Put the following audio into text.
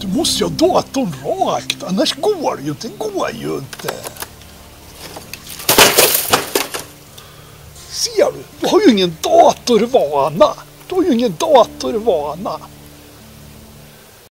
Du måste ju ha datorn rakt, annars går det ju inte. Det går ju inte. Ser du? Du har ju ingen datorvana. Du har ju ingen datorvana.